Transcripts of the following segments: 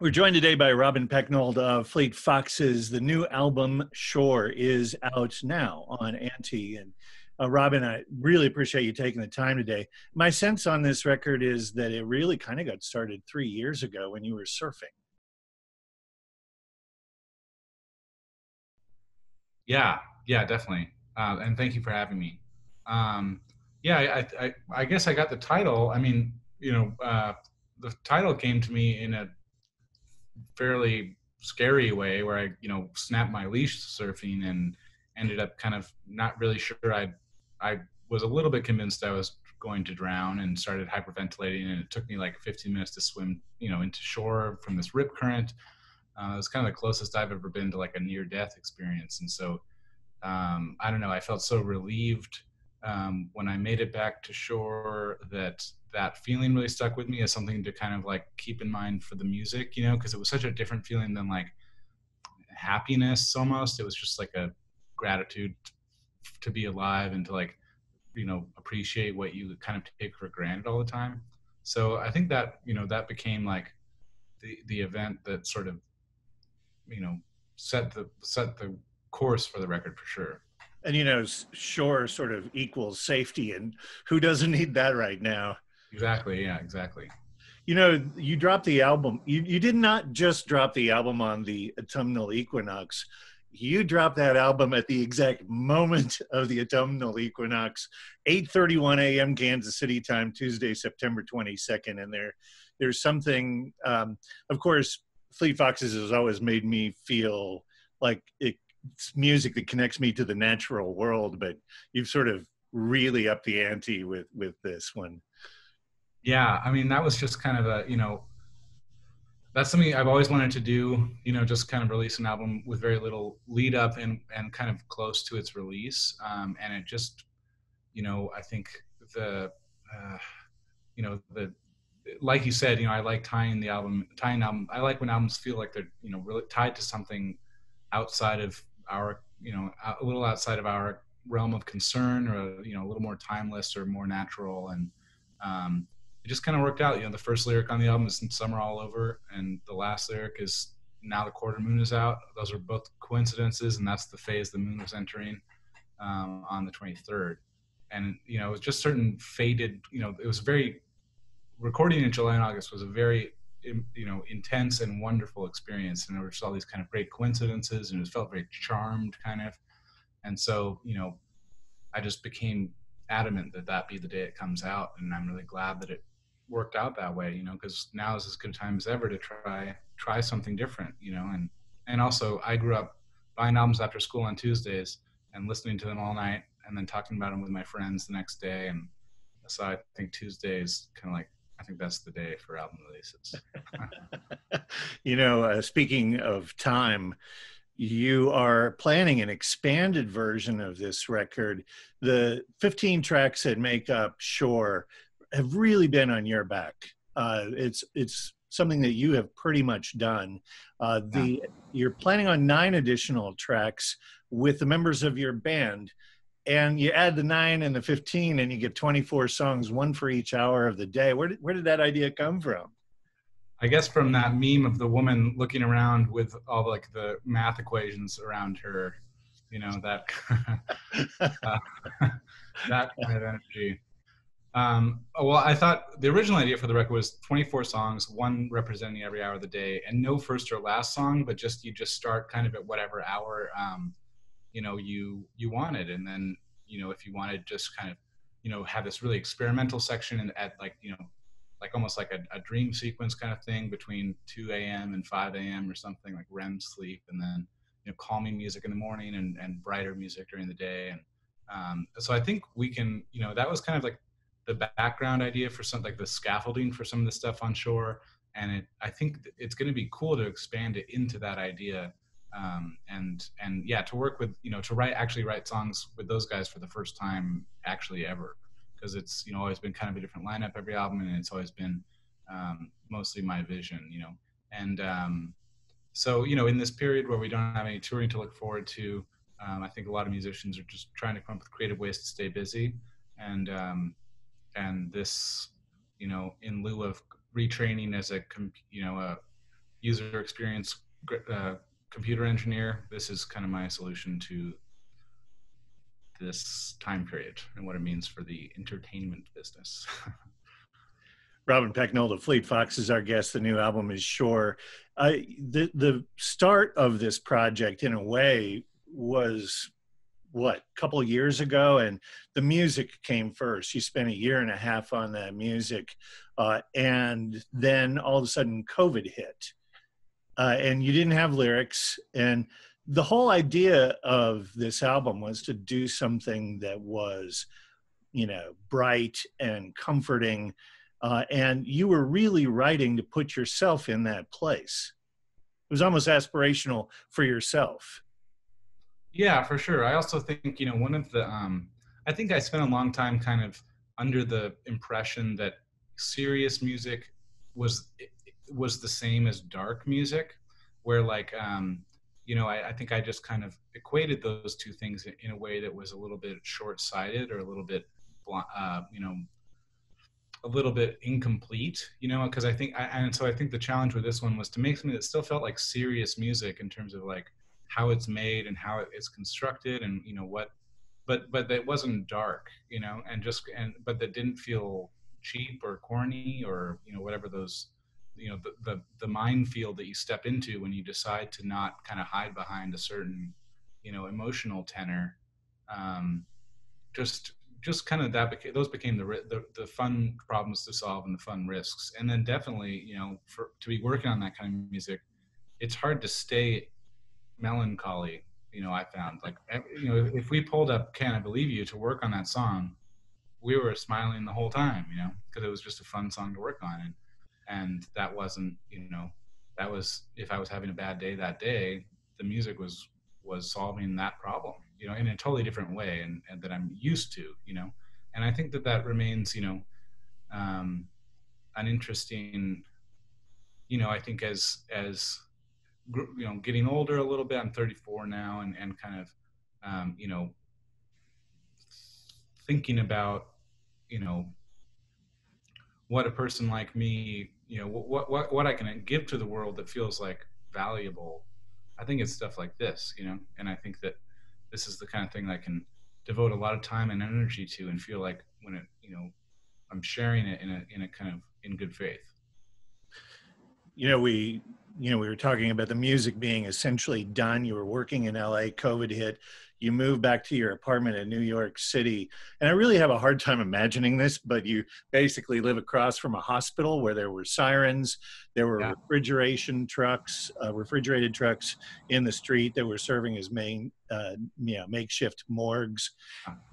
We're joined today by Robin Pecknold of Fleet Foxes. The new album Shore is out now on Anti. And uh, Robin, I really appreciate you taking the time today. My sense on this record is that it really kind of got started three years ago when you were surfing. Yeah, yeah, definitely. Uh, and thank you for having me. Um, yeah, I, I, I, guess I got the title. I mean, you know, uh, the title came to me in a fairly scary way where I, you know, snapped my leash surfing and ended up kind of not really sure. I, I was a little bit convinced I was going to drown and started hyperventilating. And it took me like 15 minutes to swim, you know, into shore from this rip current. Uh, it was kind of the closest I've ever been to like a near death experience. And so, um, I don't know, I felt so relieved um, when I made it back to shore that that feeling really stuck with me as something to kind of like keep in mind for the music, you know, because it was such a different feeling than like happiness almost. It was just like a gratitude to be alive and to like, you know, appreciate what you kind of take for granted all the time. So I think that, you know, that became like the, the event that sort of, you know, set the, set the course for the record for sure and you know shore sort of equals safety and who doesn't need that right now Exactly. Yeah. Exactly. You know, you dropped the album. You you did not just drop the album on the autumnal equinox. You dropped that album at the exact moment of the autumnal equinox, 8:31 a.m. Kansas City time, Tuesday, September 22nd. And there, there's something. Um, of course, Fleet Foxes has always made me feel like it's music that connects me to the natural world. But you've sort of really upped the ante with with this one. Yeah, I mean that was just kind of a you know that's something I've always wanted to do. You know, just kind of release an album with very little lead up and and kind of close to its release. Um, and it just, you know, I think the, uh, you know, the like you said, you know, I like tying the album, tying album. I like when albums feel like they're, you know, really tied to something outside of our, you know, a little outside of our realm of concern, or you know, a little more timeless or more natural. And um, it just kind of worked out. You know, the first lyric on the album is "Summer All Over," and the last lyric is "Now the quarter moon is out." Those are both coincidences, and that's the phase the moon was entering um, on the 23rd. And you know, it was just certain faded. You know, it was very recording in July and August was a very you know intense and wonderful experience, and there were just all these kind of great coincidences, and it felt very charmed, kind of. And so, you know, I just became adamant that that be the day it comes out, and I'm really glad that it worked out that way, you know, because now is as good a time as ever to try try something different, you know, and and also I grew up buying albums after school on Tuesdays and listening to them all night and then talking about them with my friends the next day and so I think Tuesday is kind of like I think that's the day for album releases. you know, uh, speaking of time, you are planning an expanded version of this record. The 15 tracks that make up Shore have really been on your back. Uh, it's it's something that you have pretty much done. Uh, the you're planning on nine additional tracks with the members of your band, and you add the nine and the fifteen, and you get 24 songs, one for each hour of the day. Where did, where did that idea come from? I guess from that meme of the woman looking around with all like the math equations around her, you know that uh, that kind of energy. Um, well, I thought the original idea for the record was 24 songs, one representing every hour of the day, and no first or last song, but just you just start kind of at whatever hour um, you know you you wanted, and then you know if you wanted just kind of you know have this really experimental section and at like you know like almost like a, a dream sequence kind of thing between 2 a.m. and 5 a.m. or something like REM sleep, and then you know calming music in the morning and and brighter music during the day, and um, so I think we can you know that was kind of like the background idea for something like the scaffolding for some of the stuff on shore. And it, i think it's going to be cool to expand it into that idea. Um, and and yeah to work with you know to write actually write songs with those guys for the first time actually ever. Because it's you know always been kind of a different lineup every album and it's always been um, mostly my vision you know. And um, so you know in this period where we don't have any touring to look forward to um, i think a lot of musicians are just trying to come up with creative ways to stay busy. And um, and this you know in lieu of retraining as a you know a user experience uh, computer engineer, this is kind of my solution to this time period and what it means for the entertainment business. Robin Pecknold of Fleet Fox is our guest. The new album is Shore. Uh, the the start of this project, in a way, was what a couple years ago, and the music came first. You spent a year and a half on that music, uh, and then all of a sudden, COVID hit, uh, and you didn't have lyrics. And the whole idea of this album was to do something that was, you know, bright and comforting uh, and you were really writing to put yourself in that place. It was almost aspirational for yourself. Yeah, for sure. I also think you know one of the um, I think I spent a long time kind of under the impression that serious music was was the same as dark music, where like um, you know I, I think I just kind of equated those two things in a way that was a little bit short sighted or a little bit uh, you know a little bit incomplete, you know, because I think, I, and so I think the challenge with this one was to make something that still felt like serious music in terms of like how it's made and how it's constructed and you know what, but but that wasn't dark, you know, and just and but that didn't feel cheap or corny or you know whatever those you know the the, the minefield that you step into when you decide to not kind of hide behind a certain you know emotional tenor um, just just kind of that became those became the, the the fun problems to solve and the fun risks. And then definitely you know for to be working on that kind of music it's hard to stay melancholy you know i found like you know if we pulled up can i believe you to work on that song we were smiling the whole time you know because it was just a fun song to work on and and that wasn't you know that was if i was having a bad day that day the music was was solving that problem you know, in a totally different way and, and that I'm used to, you know, and I think that that remains, you know, um, an interesting, you know, I think as, as, you know, getting older a little bit, I'm 34 now and, and kind of, um, you know, thinking about, you know, what a person like me, you know, what, what, what I can give to the world that feels like valuable. I think it's stuff like this, you know, and I think that, this is the kind of thing I can devote a lot of time and energy to and feel like when it, you know, I'm sharing it in a, in a kind of in good faith. You know, we, you know, we were talking about the music being essentially done. You were working in LA, COVID hit you move back to your apartment in New York City. And I really have a hard time imagining this, but you basically live across from a hospital where there were sirens, there were yeah. refrigeration trucks, uh, refrigerated trucks in the street that were serving as main, uh, you know, makeshift morgues.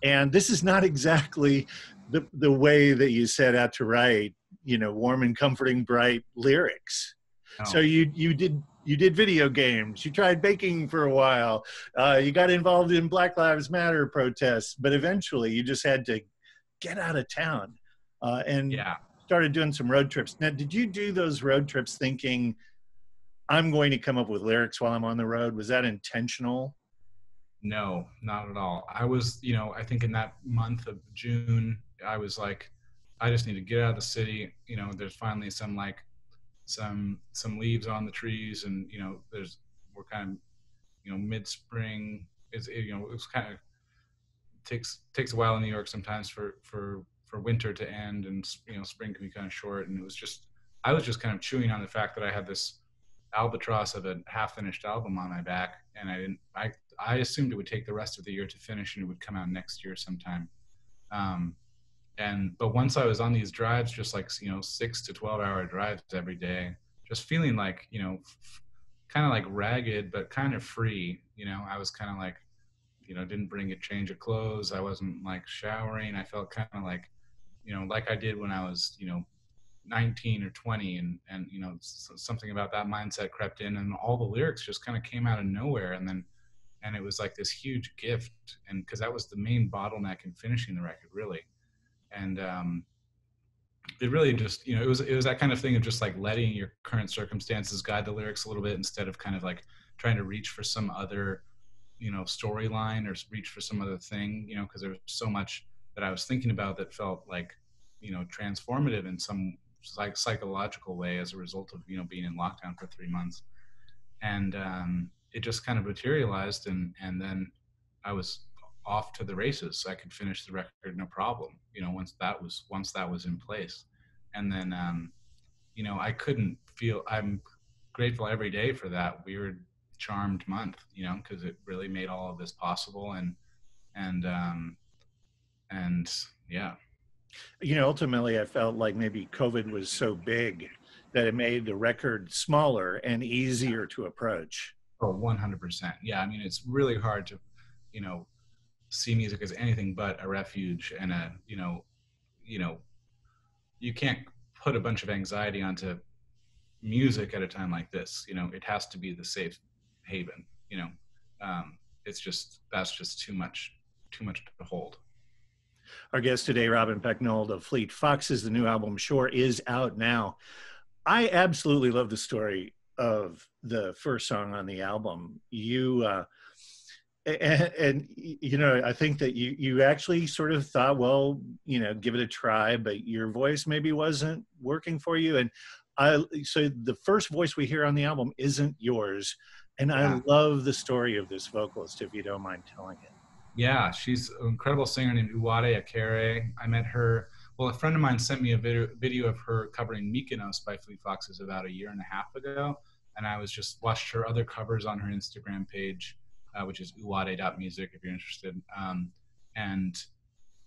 And this is not exactly the, the way that you set out to write, you know, warm and comforting, bright lyrics. No. So you you did you did video games. You tried baking for a while. Uh, you got involved in black lives matter protests but eventually you just had to get out of town uh, and yeah. started doing some road trips. Now did you do those road trips thinking i'm going to come up with lyrics while i'm on the road was that intentional? No not at all. I was you know i think in that month of june i was like i just need to get out of the city. You know there's finally some like some some leaves on the trees, and you know, there's we're kind of you know mid spring. It's it, you know it's kind of takes takes a while in New York sometimes for for for winter to end, and you know spring can be kind of short. And it was just I was just kind of chewing on the fact that I had this albatross of a half finished album on my back, and I didn't I I assumed it would take the rest of the year to finish, and it would come out next year sometime. Um, and but once i was on these drives just like you know six to 12 hour drives every day just feeling like you know f- kind of like ragged but kind of free you know? I was kind of like you know didn't bring a change of clothes. I wasn't like showering. I felt kind of like you know like i did when i was you know 19 or 20 and and you know something about that mindset crept in and all the lyrics just kind of came out of nowhere. And then and it was like this huge gift. And because that was the main bottleneck in finishing the record really and um, it really just you know it was it was that kind of thing of just like letting your current circumstances guide the lyrics a little bit instead of kind of like trying to reach for some other you know storyline or reach for some other thing you know because there was so much that I was thinking about that felt like you know transformative in some psych- psychological way as a result of you know being in lockdown for three months, and um, it just kind of materialized, and and then I was off to the races. So I could finish the record no problem. You know, once that was once that was in place, and then um, you know I couldn't feel. I'm grateful every day for that weird charmed month. You know, because it really made all of this possible, and and um, and yeah. You know, ultimately, I felt like maybe COVID was so big that it made the record smaller and easier to approach. Oh, 100%. Yeah. I mean, it's really hard to, you know, see music as anything but a refuge and a you know you know you can't put a bunch of anxiety onto music at a time like this you know it has to be the safe haven you know. Um, it's just that's just too much too much to hold. Our guest today robin pecknold of fleet foxes the new album shore is out now. I absolutely love the story of the first song on the album. You uh, and, and, you know i think that you you actually sort of thought well you know give it a try but your voice maybe wasn't working for you. And i so the first voice we hear on the album isn't yours. And yeah. i love the story of this vocalist if you don't mind telling it. Yeah she's an incredible singer named uwade Akhere. I met her well a friend of mine sent me a video, video of her covering mykonos by fleet foxes about a year and a half ago. And i was just watched her other covers on her instagram page uh, which is uwade.music if you're interested. Um, and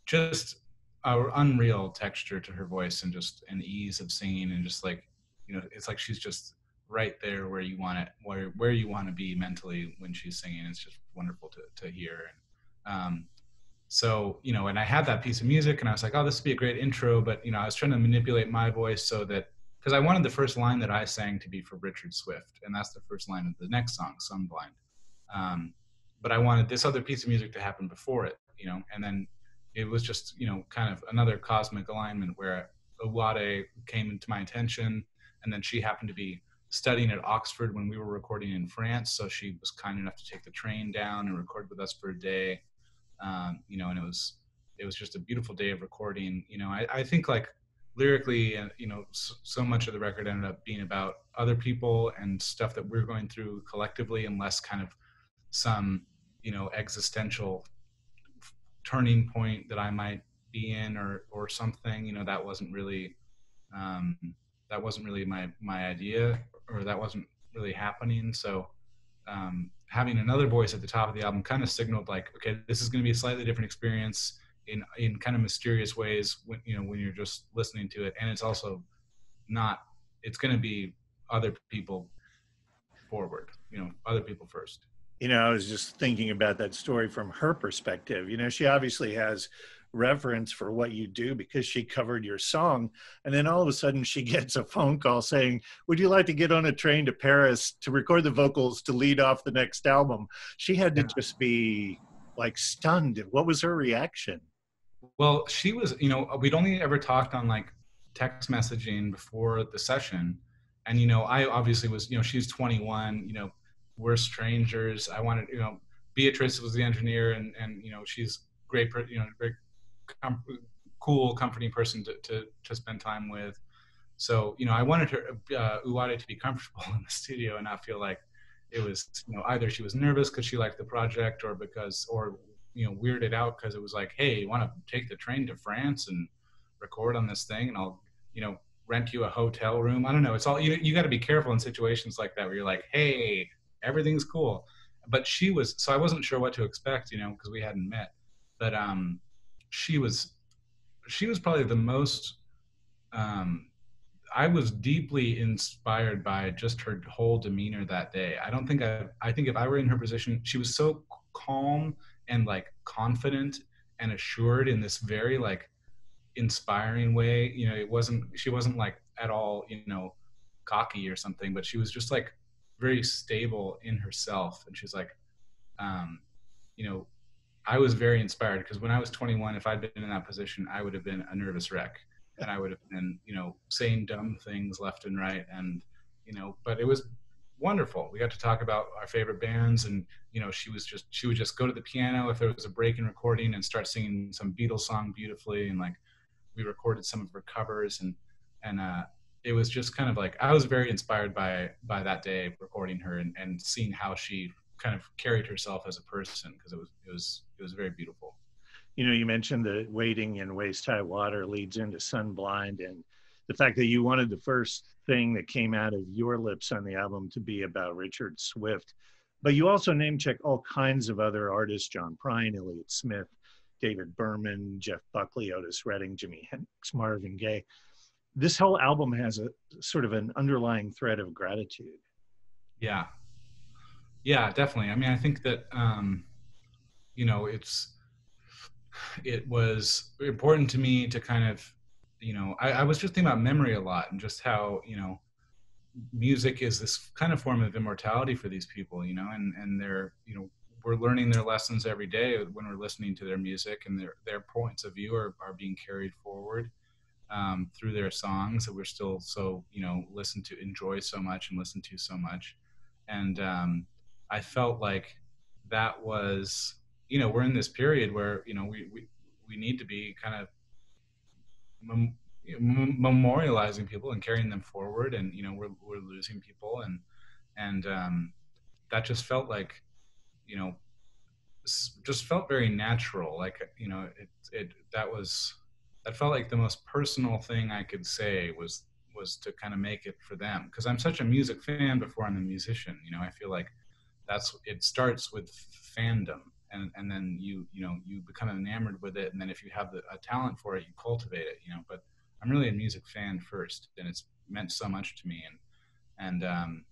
just a unreal texture to her voice and just an ease of singing and just like, you know, it's like she's just right there where you want it, where, where you want to be mentally when she's singing. It's just wonderful to, to hear. And, um, so, you know, and I had that piece of music and I was like, oh, this would be a great intro. But, you know, I was trying to manipulate my voice so that, because I wanted the first line that I sang to be for Richard Swift. And that's the first line of the next song, Sunblind. Um, but I wanted this other piece of music to happen before it, you know, and then it was just, you know, kind of another cosmic alignment where Uwade came into my attention, and then she happened to be studying at Oxford when we were recording in France, so she was kind enough to take the train down and record with us for a day, um, you know, and it was it was just a beautiful day of recording. You know, I, I think like lyrically, and you know, so much of the record ended up being about other people and stuff that we're going through collectively, and less kind of some you know existential turning point that I might be in or or something you know that wasn't really um, that wasn't really my my idea or that wasn't really happening. So um, having another voice at the top of the album kind of signaled like okay this is going to be a slightly different experience in in kind of mysterious ways when you know when you're just listening to it. And it's also not it's going to be other people forward you know other people first you know, I was just thinking about that story from her perspective. You know, she obviously has reverence for what you do because she covered your song. And then all of a sudden she gets a phone call saying, Would you like to get on a train to Paris to record the vocals to lead off the next album? She had to just be like stunned. What was her reaction? Well, she was, you know, we'd only ever talked on like text messaging before the session. And, you know, I obviously was, you know, she's 21, you know, we're strangers. I wanted, you know, Beatriz was the engineer, and and you know she's great, you know, very com- cool, comforting person to, to to spend time with. So you know, I wanted her uh, Uwade to be comfortable in the studio and not feel like it was you know either she was nervous because she liked the project or because or you know weirded out because it was like hey you want to take the train to france and record on this thing and i'll you know rent you a hotel room i don't know it's all you, you got to be careful in situations like that where you're like hey everything's cool. But she was, so I wasn't sure what to expect, you know, because we hadn't met. But um, she was, she was probably the most. Um, I was deeply inspired by just her whole demeanor that day. I don't think I. I think if I were in her position, she was so calm and like confident and assured in this very like inspiring way. You know, it wasn't. She wasn't like at all. You know, cocky or something, but she was just like very stable in herself. And she's like um, you know i was very inspired because when i was 21 if i'd been in that position i would have been a nervous wreck. And i would have been you know saying dumb things left and right. And you know but it was wonderful. We got to talk about our favorite bands. And you know she was just she would just go to the piano if there was a break in recording and start singing some beatles song beautifully. And like we recorded some of her covers. And and uh, it was just kind of like I was very inspired by by that day recording her and, and seeing how she kind of carried herself as a person because it was it was it was very beautiful. You know, you mentioned the wading in waist high water leads into Sunblind, and the fact that you wanted the first thing that came out of your lips on the album to be about Richard Swift, but you also name check all kinds of other artists: John Prine, Elliott Smith, David Berman, Jeff Buckley, Otis Redding, Jimi Hendrix, Marvin Gaye. This whole album has a sort of an underlying thread of gratitude. Yeah, yeah, definitely. I mean, I think that um, you know it's it was important to me to kind of you know I, I was just thinking about memory a lot and just how you know music is this kind of form of immortality for these people you know and and they're you know we're learning their lessons every day when we're listening to their music and their their points of view are, are being carried forward um, through their songs that we're still so you know listen to enjoy so much and listen to so much. And um, i felt like that was you know we're in this period where you know we we, we need to be kind of mem- memorializing people and carrying them forward. And you know we're, we're losing people. And and um, that just felt like you know just felt very natural. Like you know it it that was that felt like the most personal thing i could say was was to kind of make it for them because i'm such a music fan before i'm a musician you know i feel like that's it starts with fandom and and then you you know you become enamored with it and then if you have the, a talent for it you cultivate it you know but i'm really a music fan first and it's meant so much to me and and um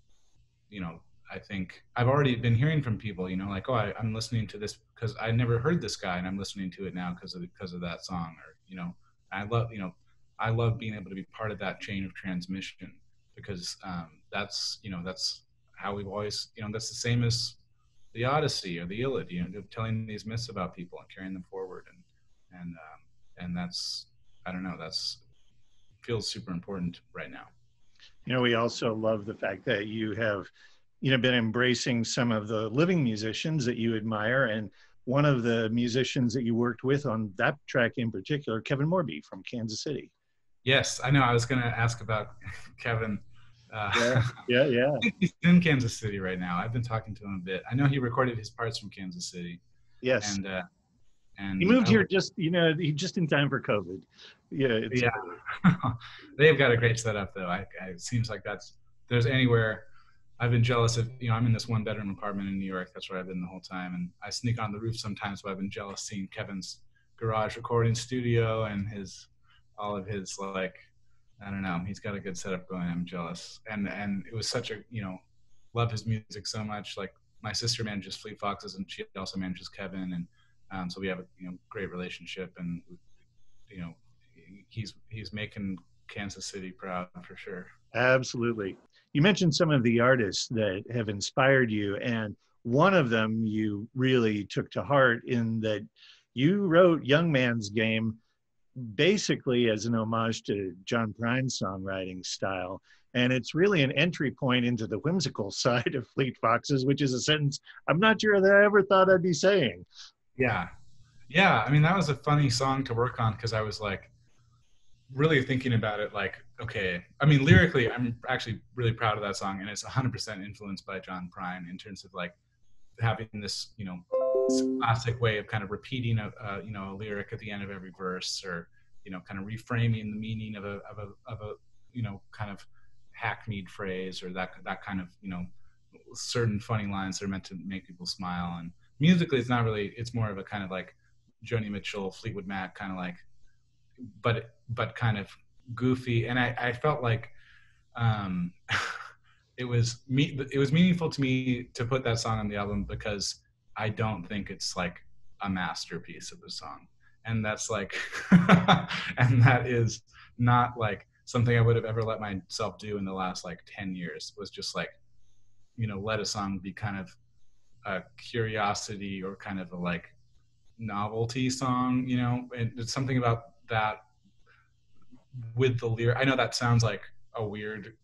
you know i think i've already been hearing from people you know like oh I, i'm listening to this because i never heard this guy and i'm listening to it now because of because of that song or you know i love you know i love being able to be part of that chain of transmission because um that's you know that's how we've always you know that's the same as the Odyssey or the Iliad, you know, telling these myths about people and carrying them forward, and and um, and that's I don't know, that's feels super important right now. You know, we also love the fact that you have, you know, been embracing some of the living musicians that you admire, and one of the musicians that you worked with on that track in particular, Kevin Morby from Kansas City. Yes, I know. I was going to ask about Kevin. Uh, yeah, yeah, yeah. he's in Kansas City right now. I've been talking to him a bit. I know he recorded his parts from Kansas City. Yes. And uh, and he moved here just you know he just in time for COVID. Yeah. yeah. They've got a great setup though. I, I, it seems like that's there's anywhere. I've been jealous of you know I'm in this one bedroom apartment in New York. That's where I've been the whole time, and I sneak on the roof sometimes. But I've been jealous seeing Kevin's garage recording studio and his all of his like I don't know. He's got a good setup going. I'm jealous. And and it was such a you know, love his music so much. Like my sister manages Fleet Foxes, and she also manages Kevin, and um, so we have a you know great relationship. And you know, he's he's making Kansas City proud for sure. Absolutely. You mentioned some of the artists that have inspired you, and one of them you really took to heart in that you wrote Young Man's Game basically as an homage to John Prine's songwriting style. And it's really an entry point into the whimsical side of Fleet Foxes, which is a sentence I'm not sure that I ever thought I'd be saying. Yeah. Yeah. I mean, that was a funny song to work on because I was like really thinking about it like, okay, I mean, lyrically, I'm actually really proud of that song. And it's 100% influenced by John Prine in terms of like having this, you know, classic way of kind of repeating a, a, you know a lyric at the end of every verse or you know kind of reframing the meaning of a of a of a you know kind of hackneyed phrase or that that kind of you know certain funny lines that are meant to make people smile and musically it's not really it's more of a kind of like Joni Mitchell Fleetwood Mac kind of like but but kind of goofy and I I felt like um it was me it was meaningful to me to put that song on the album because I don't think it's like a masterpiece of a song. And that's like, and that is not like something I would have ever let myself do in the last like 10 years was just like, you know, let a song be kind of a curiosity or kind of a like novelty song, you know, and it's something about that with the lyric. I know that sounds like a weird,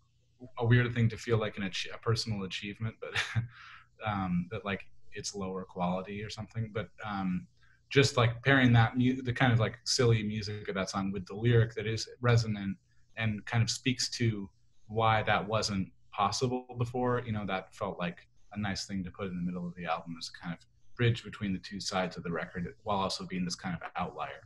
a weird thing to feel like an, a personal achievement, but um, that like it's lower quality or something. But um, just like pairing that mu- the kind of like silly music of that song with the lyric that is resonant and kind of speaks to why that wasn't possible before. You know, that felt like a nice thing to put in the middle of the album as a kind of bridge between the two sides of the record while also being this kind of outlier.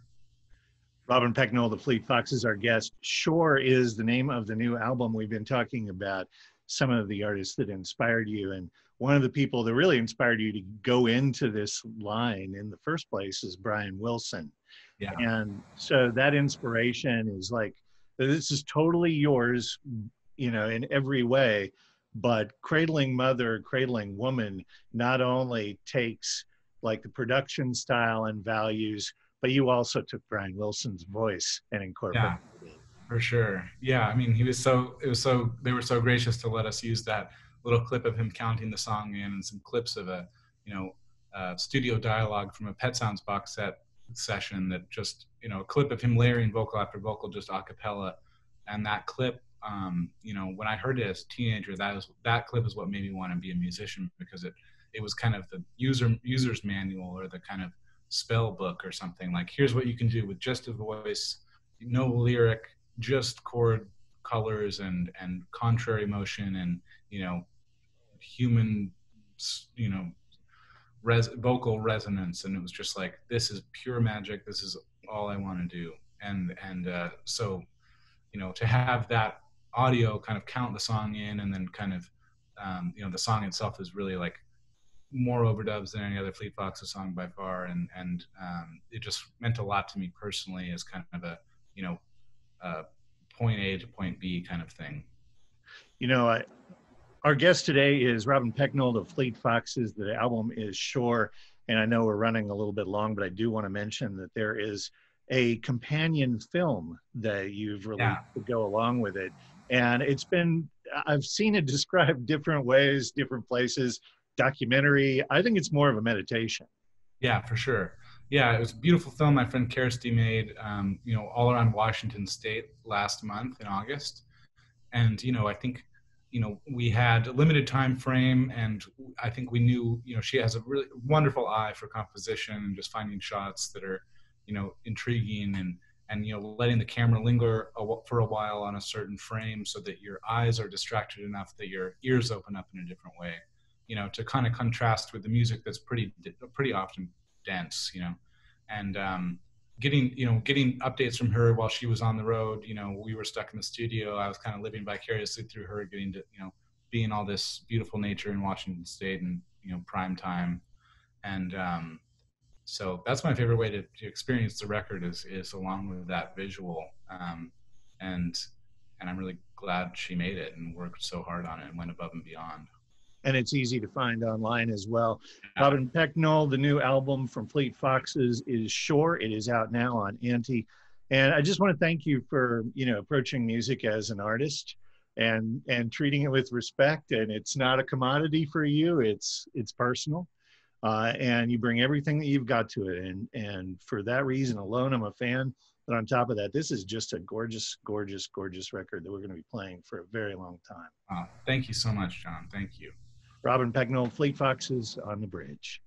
Robin Pecknold, the Fleet Foxes, our guest. Shore is the name of the new album. We've been talking about some of the artists that inspired you. And one of the people that really inspired you to go into this line in the first place is Brian Wilson. Yeah. And so that inspiration is like, this is totally yours, you know, in every way. But Cradling Mother, Cradling Woman not only takes like the production style and values, but you also took Brian Wilson's voice and incorporated yeah, it. For sure. Yeah. I mean, he was so, it was so, they were so gracious to let us use that little clip of him counting the song in and some clips of a, you know, uh, studio dialogue from a Pet Sounds box set session that just you know a clip of him layering vocal after vocal just a cappella and that clip um, you know when i heard it as a teenager that was that clip is what made me want to be a musician because it it was kind of the user user's manual or the kind of spell book or something like here's what you can do with just a voice no lyric just chord colors and and contrary motion and you know human you know res- vocal resonance, and it was just like this is pure magic. This is all I want to do, and and uh, so you know to have that audio kind of count the song in, and then kind of um, you know the song itself is really like more overdubs than any other Fleet Foxes song by far, and and um, it just meant a lot to me personally as kind of a you know uh, point A to point B kind of thing. You know, I our guest today is Robin Pecknold of Fleet Foxes. The album is Shore, and I know we're running a little bit long, but I do want to mention that there is a companion film that you've released yeah. to go along with it. And it's been, I've seen it described different ways, different places, documentary. I think it's more of a meditation. Yeah, for sure. Yeah, it was a beautiful film my friend Kersti made, um, you know, all around Washington State last month in August. And, you know, I think you know we had a limited time frame and i think we knew you know she has a really wonderful eye for composition and just finding shots that are you know intriguing and and you know letting the camera linger a, for a while on a certain frame so that your eyes are distracted enough that your ears open up in a different way you know to kind of contrast with the music that's pretty pretty often dense you know? And um, getting you know getting updates from her while she was on the road you know we were stuck in the studio. I was kind of living vicariously through her getting to you know being all this beautiful nature in washington state and you know prime time. And um, so that's my favorite way to, to, experience the record is is along with that visual um, and and i'm really glad she made it and worked so hard on it and went above and beyond and it's easy to find online as well. Robin Pecknold, the new album from Fleet Foxes is Shore. It is out now on Anti. And I just want to thank you for, you know, approaching music as an artist and and treating it with respect. And it's not a commodity for you. It's it's personal. Uh, and you bring everything that you've got to it. And and for that reason alone, I'm a fan. But on top of that, this is just a gorgeous, gorgeous, gorgeous record that we're going to be playing for a very long time. Oh, thank you so much, Jon. Thank you. Robin Pecknold, Fleet Foxes on the bridge.